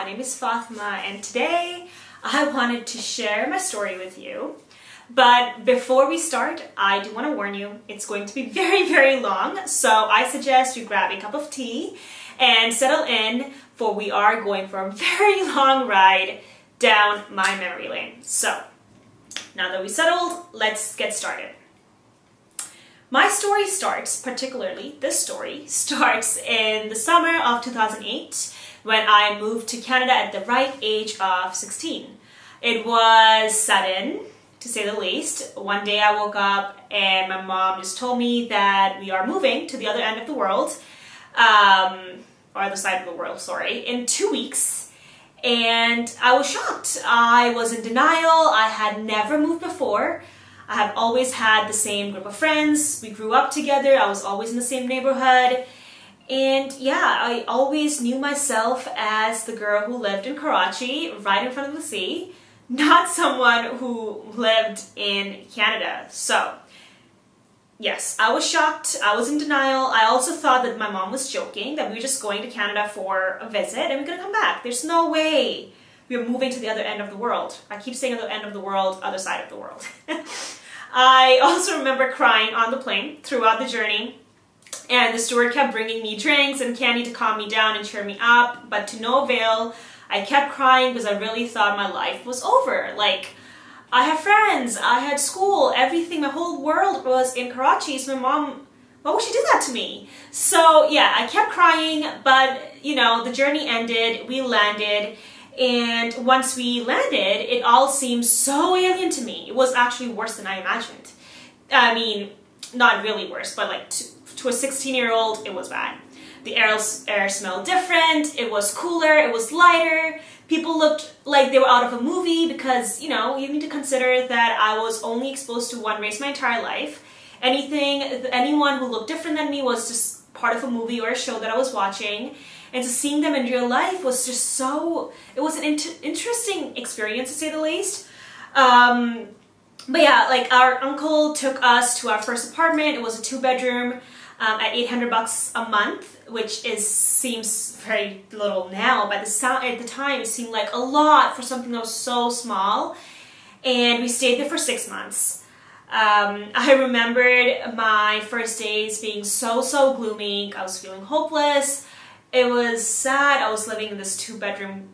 my name is Fatima and today I wanted to share my story with you. But before we start, I do want to warn you, it's going to be very, very long, so I suggest you grab a cup of tea and settle in for we are going for a very long ride down my memory lane. So, now that we settled, let's get started. My story starts, particularly this story, starts in the summer of 2008 when I moved to Canada at the right age of 16. It was sudden, to say the least. One day I woke up and my mom just told me that we are moving to the other end of the world, um, or the side of the world, sorry, in two weeks. And I was shocked. I was in denial. I had never moved before. I have always had the same group of friends. We grew up together. I was always in the same neighborhood. And yeah, I always knew myself as the girl who lived in Karachi, right in front of the sea, not someone who lived in Canada. So, yes, I was shocked. I was in denial. I also thought that my mom was joking, that we were just going to Canada for a visit and we're gonna come back. There's no way we are moving to the other end of the world. I keep saying the end of the world, other side of the world. I also remember crying on the plane throughout the journey and the steward kept bringing me drinks and candy to calm me down and cheer me up, but to no avail. I kept crying because I really thought my life was over. Like, I had friends, I had school, everything, my whole world was in Karachi, so my mom, why would she do that to me? So yeah, I kept crying, but you know, the journey ended, we landed, and once we landed, it all seemed so alien to me. It was actually worse than I imagined. I mean, not really worse, but like to a 16 year old, it was bad. The air, air smelled different, it was cooler, it was lighter. People looked like they were out of a movie because, you know, you need to consider that I was only exposed to one race my entire life. Anything, anyone who looked different than me was just part of a movie or a show that I was watching. And seeing them in real life was just so, it was an int interesting experience to say the least. Um, but yeah, like our uncle took us to our first apartment. It was a two bedroom um, at 800 bucks a month, which is seems very little now, but the sound at the time seemed like a lot for something that was so small. And we stayed there for six months. Um, I remembered my first days being so, so gloomy. I was feeling hopeless. It was sad. I was living in this two bedroom,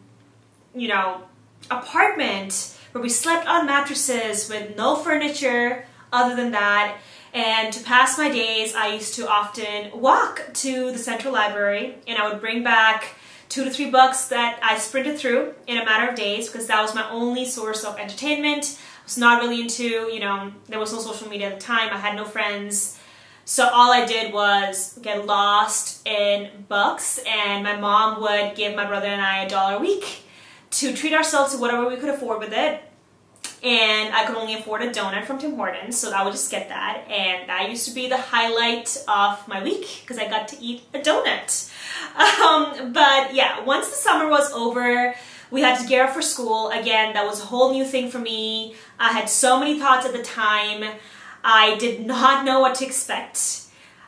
you know, apartment where we slept on mattresses with no furniture other than that. And to pass my days, I used to often walk to the central library and I would bring back two to three books that I sprinted through in a matter of days because that was my only source of entertainment. I was not really into, you know, there was no social media at the time. I had no friends. So all I did was get lost in books and my mom would give my brother and I a dollar a week to treat ourselves to whatever we could afford with it and I could only afford a donut from Tim Hortons, so I would just get that. And that used to be the highlight of my week because I got to eat a donut. Um, but yeah, once the summer was over, we had to gear up for school. Again, that was a whole new thing for me. I had so many thoughts at the time. I did not know what to expect.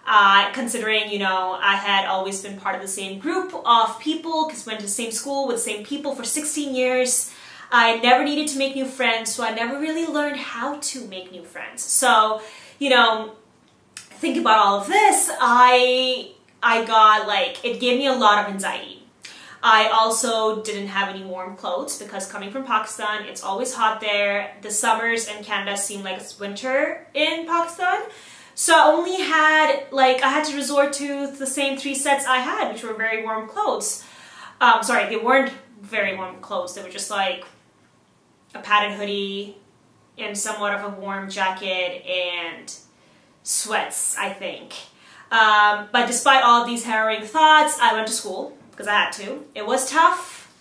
Uh, considering, you know, I had always been part of the same group of people because we went to the same school with the same people for 16 years. I never needed to make new friends, so I never really learned how to make new friends. So, you know, think about all of this, I I got like it gave me a lot of anxiety. I also didn't have any warm clothes because coming from Pakistan, it's always hot there. The summers in Canada seem like it's winter in Pakistan. So I only had, like, I had to resort to the same three sets I had, which were very warm clothes. Um, sorry, they weren't very warm clothes. They were just like a padded hoodie and somewhat of a warm jacket and sweats, I think. Um, but despite all these harrowing thoughts, I went to school because I had to. It was tough.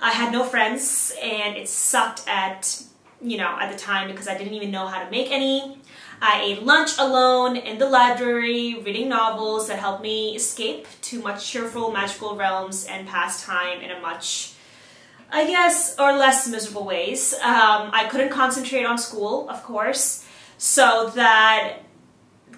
I had no friends and it sucked at, you know, at the time because I didn't even know how to make any. I ate lunch alone in the library, reading novels that helped me escape to much cheerful magical realms and pass time in a much I guess, or less miserable ways. Um, I couldn't concentrate on school, of course, so that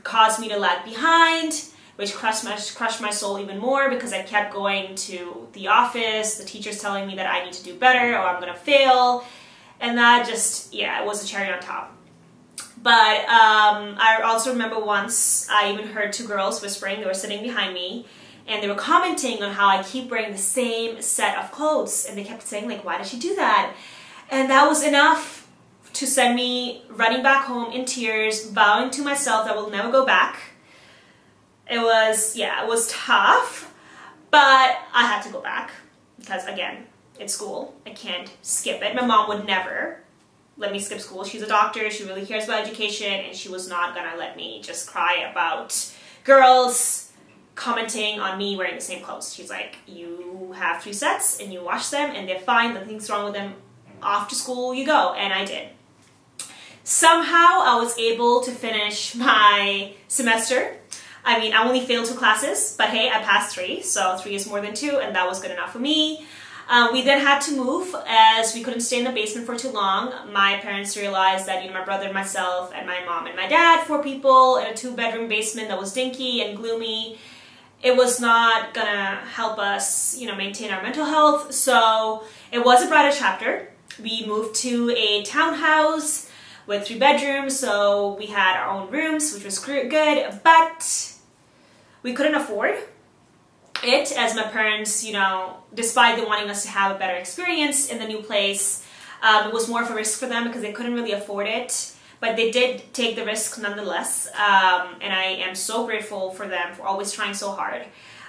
caused me to lag behind. which crushed my, crushed my soul even more because I kept going to the office, the teachers telling me that I need to do better or I'm gonna fail. And that just, yeah, it was a cherry on top. But um, I also remember once I even heard two girls whispering, they were sitting behind me, and they were commenting on how I keep wearing the same set of clothes. And they kept saying, like, why did she do that? And that was enough to send me running back home in tears, vowing to myself that I will never go back it was, yeah, it was tough, but I had to go back because, again, it's school. I can't skip it. My mom would never let me skip school. She's a doctor, she really cares about education, and she was not gonna let me just cry about girls commenting on me wearing the same clothes. She's like, you have two sets and you wash them and they're fine, nothing's wrong with them. Off to school you go, and I did. Somehow I was able to finish my semester I mean, I only failed two classes, but hey, I passed three, so three is more than two, and that was good enough for me. Um, we then had to move as we couldn't stay in the basement for too long. My parents realized that, you know, my brother myself and my mom and my dad, four people in a two bedroom basement that was dinky and gloomy, it was not gonna help us, you know, maintain our mental health. So it was a brighter chapter. We moved to a townhouse with three bedrooms, so we had our own rooms, which was good, but we couldn't afford it as my parents, you know, despite them wanting us to have a better experience in the new place, um, it was more of a risk for them because they couldn't really afford it. But they did take the risk nonetheless, um, and I am so grateful for them for always trying so hard.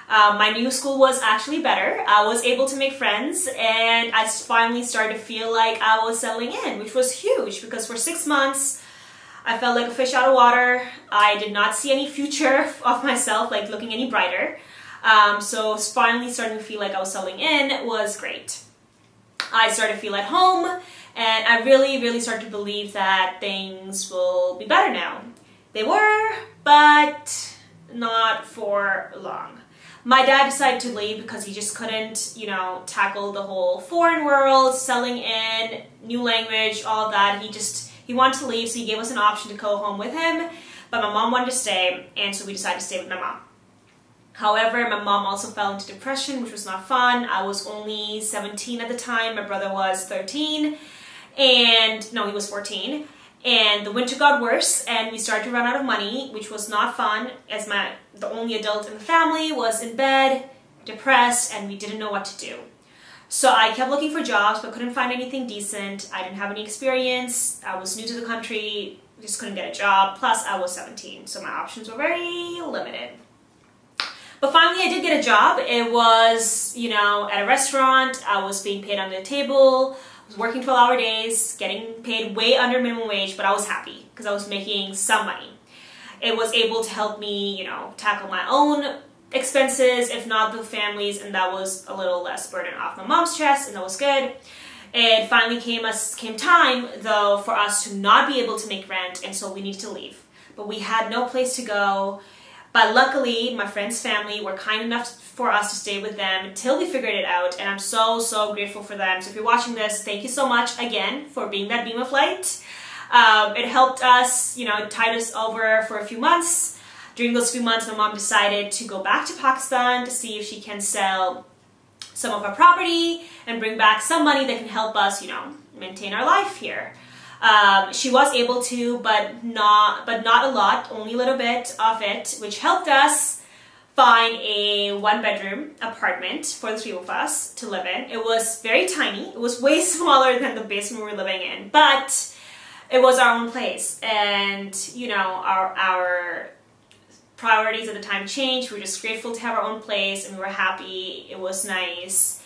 Um, my new school was actually better. I was able to make friends and I finally started to feel like I was settling in, which was huge because for six months I felt like a fish out of water. I did not see any future of myself, like looking any brighter. Um, so finally starting to feel like I was settling in was great. I started to feel at home and I really, really started to believe that things will be better now. They were, but not for long. My dad decided to leave because he just couldn't, you know, tackle the whole foreign world, selling in, new language, all of that. He just he wanted to leave, so he gave us an option to go home with him, but my mom wanted to stay, and so we decided to stay with my mom. However, my mom also fell into depression, which was not fun. I was only 17 at the time, my brother was 13, and no, he was 14. And the winter got worse, and we started to run out of money, which was not fun, as my the only adult in the family was in bed, depressed, and we didn't know what to do. So I kept looking for jobs but couldn't find anything decent. I didn't have any experience. I was new to the country, just couldn't get a job. Plus I was 17, so my options were very limited. But finally I did get a job. It was, you know, at a restaurant. I was being paid under the table. Was working 12 hour days, getting paid way under minimum wage, but I was happy because I was making some money. It was able to help me, you know, tackle my own expenses, if not the families, and that was a little less burden off my mom's chest, and that was good. It finally came us came time though for us to not be able to make rent, and so we needed to leave. But we had no place to go. But luckily, my friend's family were kind enough for us to stay with them until we figured it out, and I'm so so grateful for them. So if you're watching this, thank you so much again for being that beam of light. Um, it helped us, you know, tide us over for a few months during those few months, my mom decided to go back to Pakistan to see if she can sell some of our property and bring back some money that can help us, you know, maintain our life here. Um, she was able to, but not, but not a lot, only a little bit of it, which helped us find a one bedroom apartment for the three of us to live in. It was very tiny. It was way smaller than the basement we were living in, but it was our own place. And, you know, our, our priorities at the time changed. We were just grateful to have our own place and we were happy. It was nice.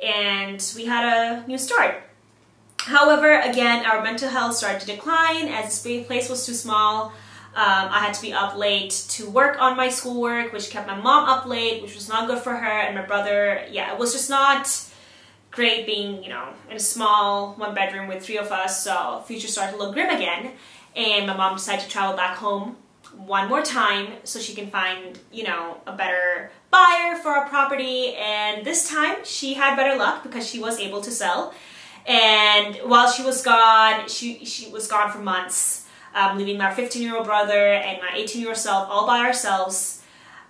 And we had a new start. However, again, our mental health started to decline as the place was too small. Um, I had to be up late to work on my schoolwork, which kept my mom up late, which was not good for her, and my brother, yeah, it was just not great being, you know, in a small one bedroom with three of us, so future started to look grim again, and my mom decided to travel back home one more time so she can find, you know, a better buyer for our property. And this time she had better luck because she was able to sell. And while she was gone, she, she was gone for months, um, leaving my 15 year old brother and my 18 year old self all by ourselves.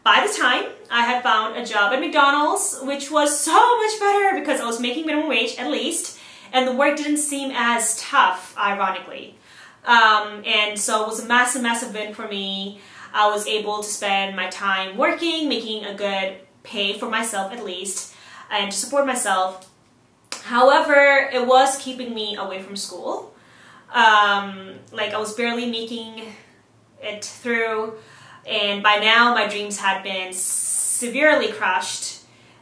by the time I had found a job at McDonald's, which was so much better because I was making minimum wage at least, and the work didn't seem as tough, ironically. Um, and so it was a massive, massive win for me. I was able to spend my time working, making a good pay for myself at least, and to support myself. However, it was keeping me away from school. Um, like I was barely making it through, and by now my dreams had been severely crushed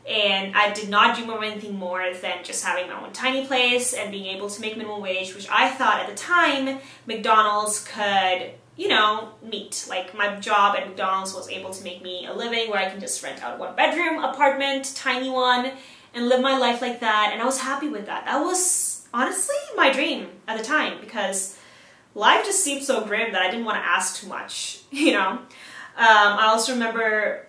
and I did not dream of anything more than just having my own tiny place and being able to make minimum wage, which I thought at the time McDonald's could, you know, meet. Like my job at McDonald's was able to make me a living where I can just rent out one bedroom apartment, tiny one, and live my life like that. And I was happy with that. That was honestly my dream at the time because life just seemed so grim that I didn't want to ask too much, you know. Um, I also remember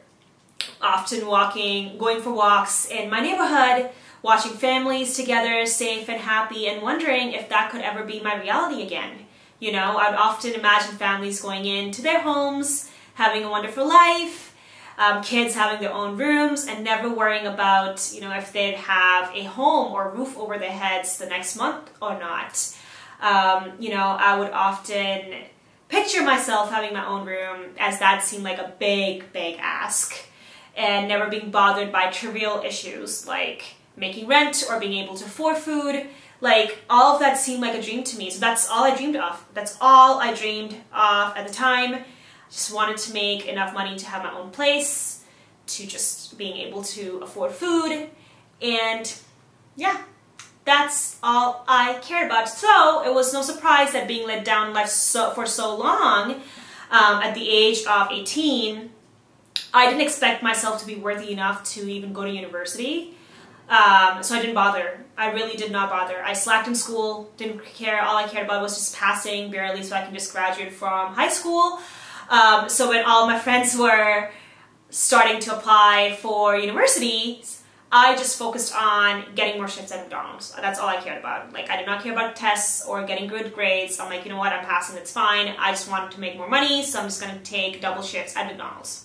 often walking, going for walks in my neighborhood, watching families together, safe and happy, and wondering if that could ever be my reality again. You know, I'd often imagine families going into their homes, having a wonderful life, um, kids having their own rooms, and never worrying about, you know, if they'd have a home or roof over their heads the next month or not. Um, you know, I would often picture myself having my own room as that seemed like a big, big ask and never being bothered by trivial issues like making rent or being able to afford food. Like, all of that seemed like a dream to me. So that's all I dreamed of. That's all I dreamed of at the time. Just wanted to make enough money to have my own place, to just being able to afford food, and yeah, that's all I cared about. So it was no surprise that being let down life so, for so long, um, at the age of 18, I didn't expect myself to be worthy enough to even go to university. Um, so I didn't bother. I really did not bother. I slacked in school, didn't care. All I cared about was just passing barely so I can just graduate from high school. Um, so when all my friends were starting to apply for universities, I just focused on getting more shifts at McDonald's. That's all I cared about. Like, I did not care about tests or getting good grades. I'm like, you know what, I'm passing, it's fine. I just wanted to make more money, so I'm just gonna take double shifts at McDonald's.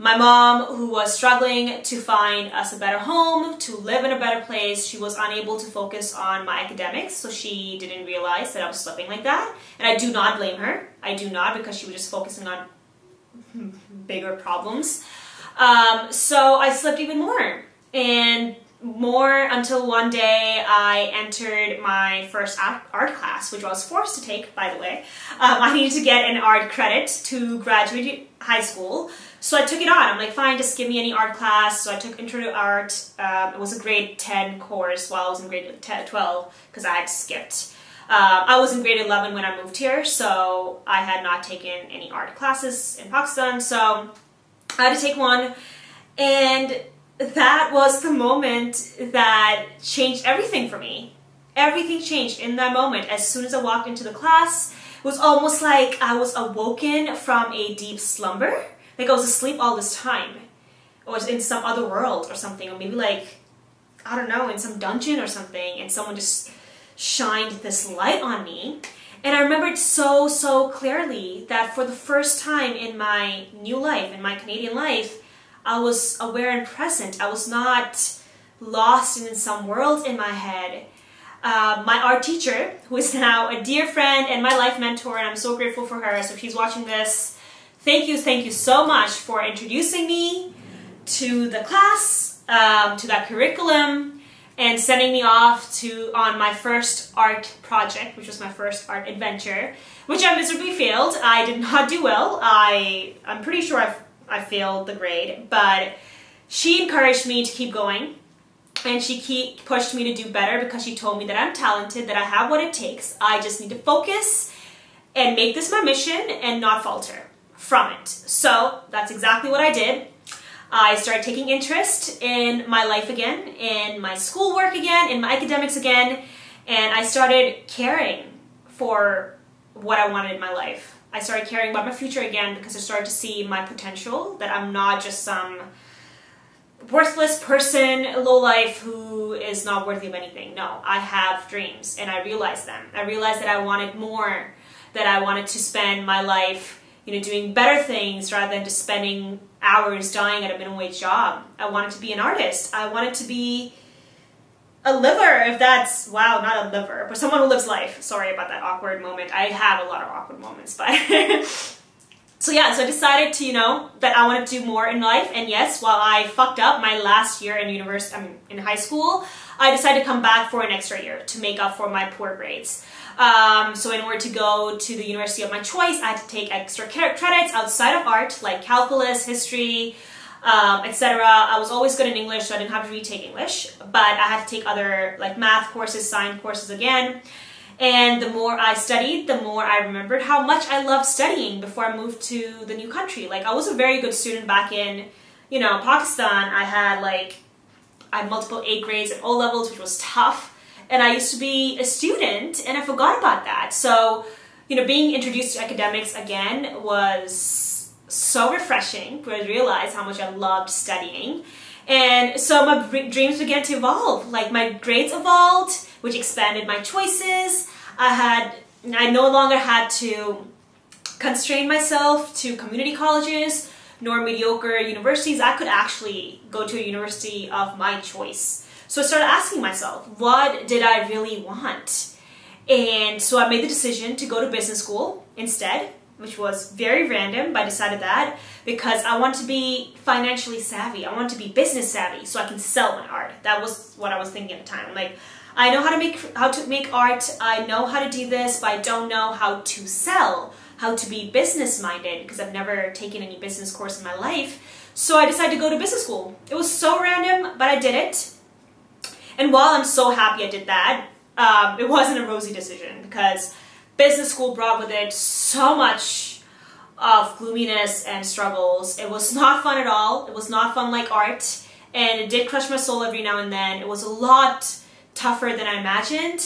My mom, who was struggling to find us a better home, to live in a better place, she was unable to focus on my academics, so she didn't realize that I was slipping like that. And I do not blame her. I do not, because she was just focusing on bigger problems. Um, so I slipped even more. And more until one day I entered my first art class, which I was forced to take, by the way. Um, I needed to get an art credit to graduate high school. So I took it on. I'm like, fine, just give me any art class. So I took Intro to Art. Um, it was a grade 10 course while I was in grade 10, 12 because I had skipped. Uh, I was in grade 11 when I moved here, so I had not taken any art classes in Pakistan. So I had to take one. And that was the moment that changed everything for me. Everything changed in that moment. As soon as I walked into the class, it was almost like I was awoken from a deep slumber. Like I was asleep all this time. Or was in some other world or something. Or maybe like, I don't know, in some dungeon or something. And someone just shined this light on me. And I remembered so, so clearly that for the first time in my new life, in my Canadian life, I was aware and present. I was not lost in some world in my head. Uh, my art teacher, who is now a dear friend and my life mentor, and I'm so grateful for her. So if she's watching this, thank you, thank you so much for introducing me to the class, um, to that curriculum, and sending me off to on my first art project, which was my first art adventure, which I miserably failed. I did not do well. I I'm pretty sure I've I failed the grade, but she encouraged me to keep going and she keep, pushed me to do better because she told me that I'm talented, that I have what it takes. I just need to focus and make this my mission and not falter from it. So that's exactly what I did. I started taking interest in my life again, in my schoolwork again, in my academics again, and I started caring for what I wanted in my life. I started caring about my future again because I started to see my potential, that I'm not just some worthless person, low life who is not worthy of anything. No, I have dreams and I realized them. I realized that I wanted more, that I wanted to spend my life you know, doing better things rather than just spending hours dying at a minimum wage job. I wanted to be an artist. I wanted to be a liver, if that's, wow, not a liver, but someone who lives life. Sorry about that awkward moment. I have a lot of awkward moments, but. so yeah, so I decided to, you know, that I wanted to do more in life. And yes, while I fucked up my last year in university, I mean, in high school, I decided to come back for an extra year to make up for my poor grades. Um, so in order to go to the university of my choice, I had to take extra credits outside of art, like calculus, history, um, etc. I was always good in English, so I didn't have to retake English, but I had to take other like math courses, science courses again. And the more I studied, the more I remembered how much I loved studying before I moved to the new country. Like I was a very good student back in, you know, Pakistan. I had like, I had multiple A grades at all levels, which was tough. And I used to be a student and I forgot about that. So, you know, being introduced to academics again was so refreshing because I realized how much I loved studying. And so my dreams began to evolve. Like my grades evolved, which expanded my choices. I had, I no longer had to constrain myself to community colleges nor mediocre universities. I could actually go to a university of my choice. So I started asking myself, what did I really want? And so I made the decision to go to business school instead which was very random, but I decided that because I want to be financially savvy. I want to be business savvy so I can sell my art. That was what I was thinking at the time. like, I know how to make how to make art. I know how to do this, but I don't know how to sell, how to be business minded because I've never taken any business course in my life. So I decided to go to business school. It was so random, but I did it. And while I'm so happy I did that, um, it wasn't a rosy decision because business school brought with it so much of gloominess and struggles. It was not fun at all. It was not fun like art. And it did crush my soul every now and then. It was a lot tougher than I imagined.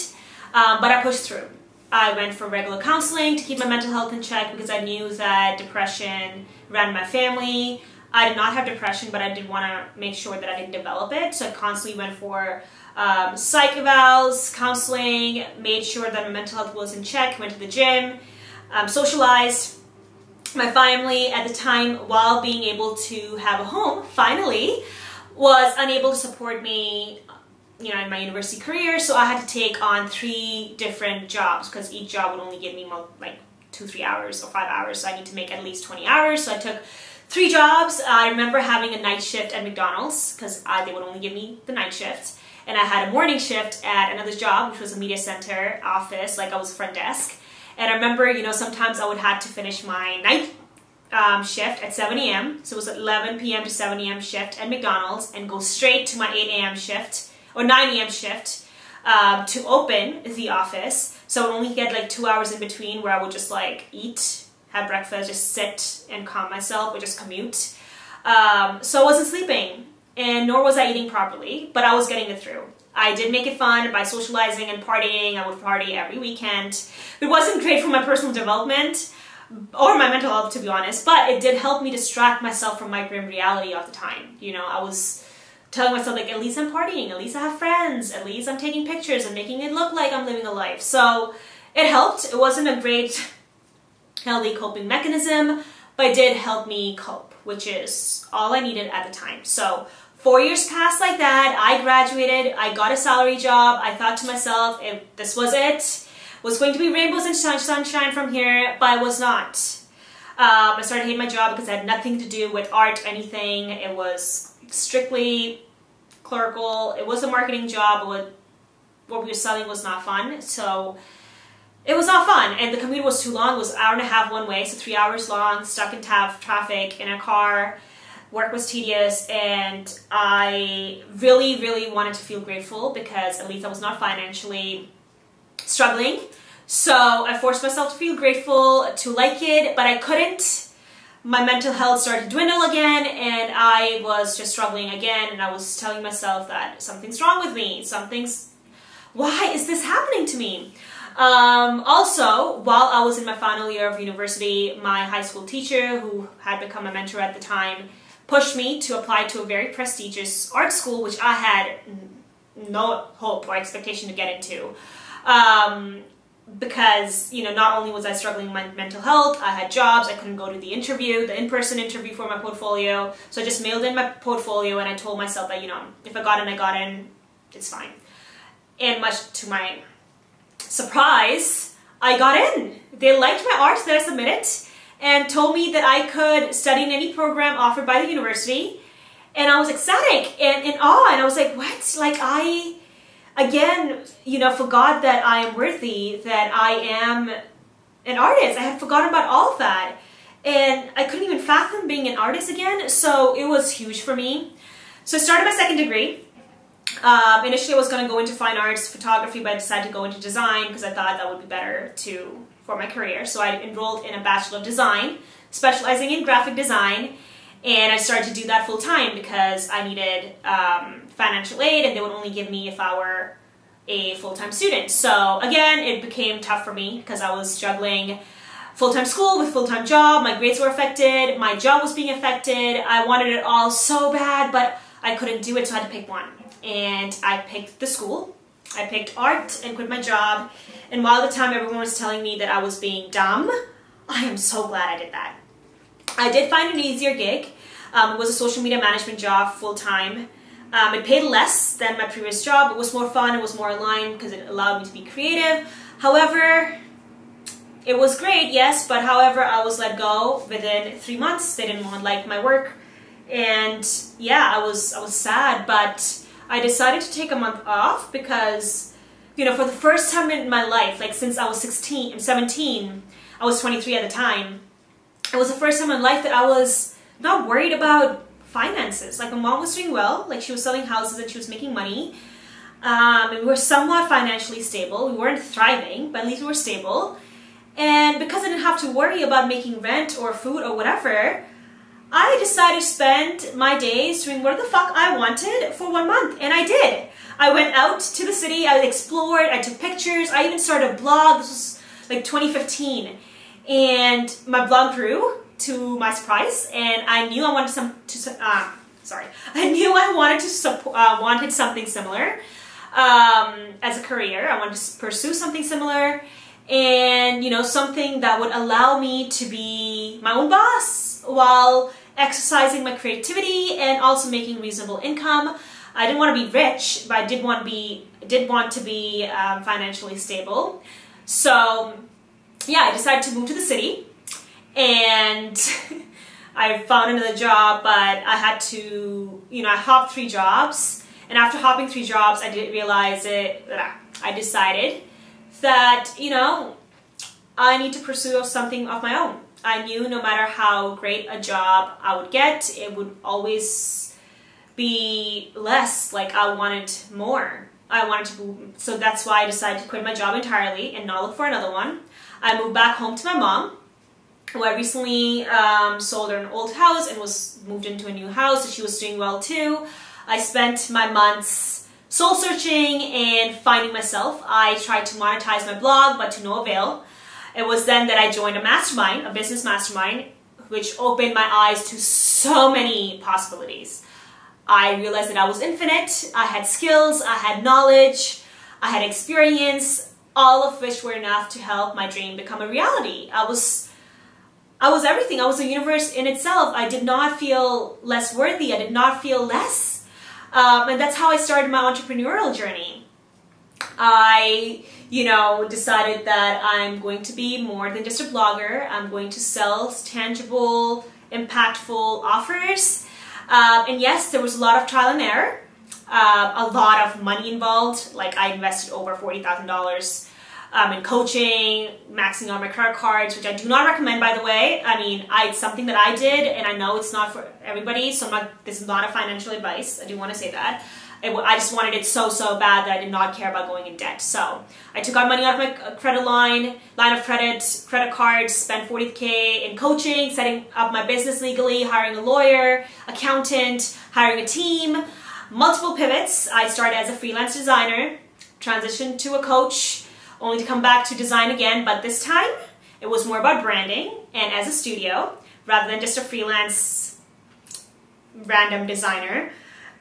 Um, but I pushed through. I went for regular counseling to keep my mental health in check because I knew that depression ran my family. I did not have depression, but I did want to make sure that I didn't develop it. So I constantly went for um, psych evals, counseling, made sure that my mental health was in check, went to the gym, um, socialized. My family at the time, while being able to have a home, finally, was unable to support me you know, in my university career, so I had to take on three different jobs because each job would only give me like two, three hours or five hours, so I need to make at least 20 hours. So I took three jobs. I remember having a night shift at McDonald's because they would only give me the night shift and I had a morning shift at another job, which was a media center office, like I was front desk. And I remember, you know, sometimes I would have to finish my night um, shift at 7 a.m. So it was 11 p.m. to 7 a.m. shift at McDonald's and go straight to my 8 a.m. shift or 9 a.m. shift um, to open the office. So I only get like two hours in between where I would just like eat, have breakfast, just sit and calm myself or just commute. Um, so I wasn't sleeping and nor was I eating properly, but I was getting it through. I did make it fun by socializing and partying. I would party every weekend. It wasn't great for my personal development or my mental health, to be honest, but it did help me distract myself from my grim reality of the time. You know, I was telling myself, like, at least I'm partying, at least I have friends, at least I'm taking pictures and making it look like I'm living a life. So it helped. It wasn't a great, healthy coping mechanism, but it did help me cope, which is all I needed at the time. So Four years passed like that. I graduated. I got a salary job. I thought to myself, if this was it, was going to be rainbows and sunshine from here, but it was not. Um, I started hating my job because it had nothing to do with art, anything. It was strictly clerical. It was a marketing job. What, what we were selling was not fun. So it was not fun. And the commute was too long. It was an hour and a half one way, so three hours long, stuck in traffic, in a car work was tedious and I really, really wanted to feel grateful because at least I was not financially struggling. So I forced myself to feel grateful, to like it, but I couldn't. My mental health started to dwindle again and I was just struggling again and I was telling myself that something's wrong with me, something's, why is this happening to me? Um, also, while I was in my final year of university, my high school teacher, who had become a mentor at the time, pushed me to apply to a very prestigious art school, which I had no hope or expectation to get into. Um, because you know not only was I struggling with my mental health, I had jobs, I couldn't go to the interview, the in-person interview for my portfolio. So I just mailed in my portfolio and I told myself that you know if I got in, I got in, it's fine. And much to my surprise, I got in. They liked my art that I submitted and told me that I could study in any program offered by the university. And I was ecstatic and in awe, and I was like, what? Like I again, you know, forgot that I am worthy, that I am an artist. I had forgotten about all that. And I couldn't even fathom being an artist again, so it was huge for me. So I started my second degree. Um, initially I was going to go into fine arts, photography, but I decided to go into design because I thought that would be better to for my career. So I enrolled in a Bachelor of Design, specializing in graphic design, and I started to do that full time because I needed um, financial aid and they would only give me if I were a full-time student. So again, it became tough for me because I was juggling full-time school with full-time job, my grades were affected, my job was being affected, I wanted it all so bad, but I couldn't do it, so I had to pick one. And I picked the school, I picked art and quit my job, and while the time everyone was telling me that I was being dumb, I am so glad I did that. I did find an easier gig. Um, it was a social media management job full-time, um, it paid less than my previous job. It was more fun. It was more aligned because it allowed me to be creative. However, it was great, yes, but however, I was let go within three months. They didn't want like my work, and yeah, I was I was sad. But I decided to take a month off because, you know, for the first time in my life, like since I was 16, 17, I was 23 at the time. It was the first time in life that I was not worried about finances. Like my mom was doing well, like she was selling houses and she was making money. Um, and we were somewhat financially stable. We weren't thriving, but at least we were stable. And because I didn't have to worry about making rent or food or whatever, I decided to spend my days doing whatever the fuck I wanted for one month. And I did. I went out to the city, I explored, I took pictures, I even started a blog. This was like 2015. And my blog grew to my surprise, and I knew I wanted some to uh, sorry, I knew I wanted to support uh, wanted something similar um, as a career. I wanted to pursue something similar, and you know something that would allow me to be my own boss while exercising my creativity and also making reasonable income. I didn't want to be rich, but I did want to be did want to be um, financially stable. So yeah, I decided to move to the city and I found another job, but I had to, you know, I hopped three jobs, and after hopping three jobs, I didn't realize it. I decided that, you know, I need to pursue something of my own. I knew no matter how great a job I would get, it would always be less. Like I wanted more. I wanted to, so that's why I decided to quit my job entirely and not look for another one. I moved back home to my mom who I recently um, sold her an old house and was moved into a new house. That she was doing well too. I spent my months soul searching and finding myself. I tried to monetize my blog, but to no avail. It was then that I joined a mastermind, a business mastermind, which opened my eyes to so many possibilities. I realized that I was infinite. I had skills, I had knowledge, I had experience, all of which were enough to help my dream become a reality. I was I was everything. I was a universe in itself. I did not feel less worthy. I did not feel less. Um, and that's how I started my entrepreneurial journey. I, you know, decided that I'm going to be more than just a blogger. I'm going to sell tangible, impactful offers. Uh, and yes, there was a lot of trial and error, uh, a lot of money involved. Like I invested over $40,000 um, in coaching, maxing out my credit cards, which I do not recommend, by the way. I mean, I, it's something that I did, and I know it's not for everybody, so I'm not, this is not a financial advice. I do want to say that. It, I just wanted it so, so bad that I did not care about going in debt. So I took out money out of my uh, credit line, line of credit, credit cards, spent 40K in coaching, setting up my business legally, hiring a lawyer, accountant, hiring a team, multiple pivots. I started as a freelance designer, transitioned to a coach, only to come back to design again, but this time it was more about branding and as a studio rather than just a freelance random designer.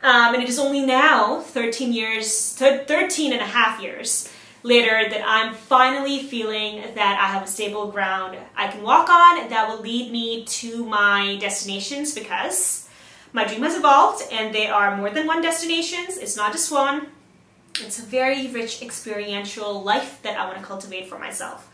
Um, and it is only now, 13 years, 13 and a half years, later that I'm finally feeling that I have a stable ground I can walk on that will lead me to my destinations because my dream has evolved and there are more than one destinations. It's not just one. It's a very rich experiential life that I want to cultivate for myself.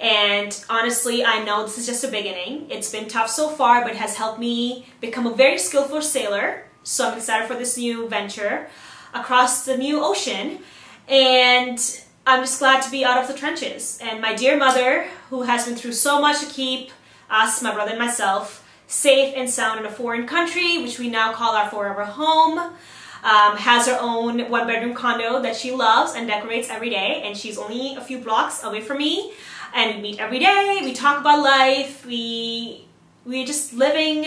And honestly, I know this is just a beginning. It's been tough so far, but has helped me become a very skillful sailor. So I'm excited for this new venture across the new ocean. And I'm just glad to be out of the trenches. And my dear mother, who has been through so much to keep us, my brother and myself, safe and sound in a foreign country, which we now call our forever home, um, has her own one bedroom condo that she loves and decorates every day. And she's only a few blocks away from me. And we meet every day, we talk about life, we, we're just living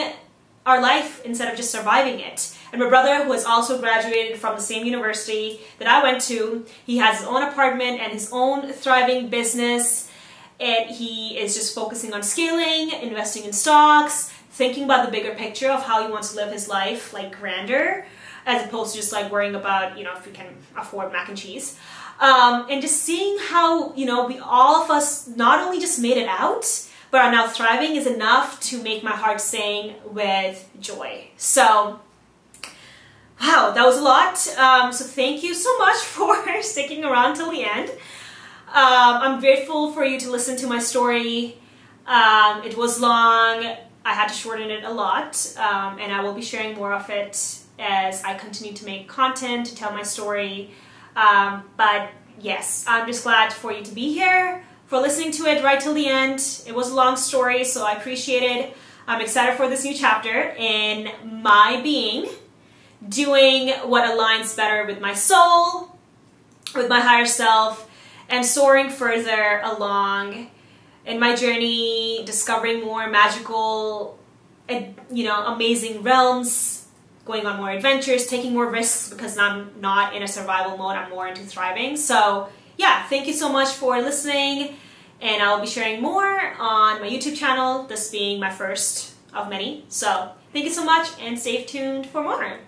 our life instead of just surviving it. And my brother, who has also graduated from the same university that I went to, he has his own apartment and his own thriving business. And he is just focusing on scaling, investing in stocks, thinking about the bigger picture of how he wants to live his life, like grander, as opposed to just like worrying about, you know, if we can afford mac and cheese. Um, and just seeing how, you know, we all of us not only just made it out, but are now thriving is enough to make my heart sing with joy. So Wow, that was a lot. Um, so thank you so much for sticking around till the end. Um, I'm grateful for you to listen to my story. Um, it was long. I had to shorten it a lot, um, and I will be sharing more of it as I continue to make content to tell my story. Um, but yes, I'm just glad for you to be here, for listening to it right till the end. It was a long story, so I appreciate it. I'm excited for this new chapter in my being doing what aligns better with my soul, with my higher self, and soaring further along in my journey, discovering more magical, you know, amazing realms, going on more adventures, taking more risks because I'm not in a survival mode, I'm more into thriving. So, yeah, thank you so much for listening, and I'll be sharing more on my YouTube channel, this being my first of many. So, thank you so much, and stay tuned for more.